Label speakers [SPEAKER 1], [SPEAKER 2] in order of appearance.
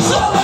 [SPEAKER 1] Show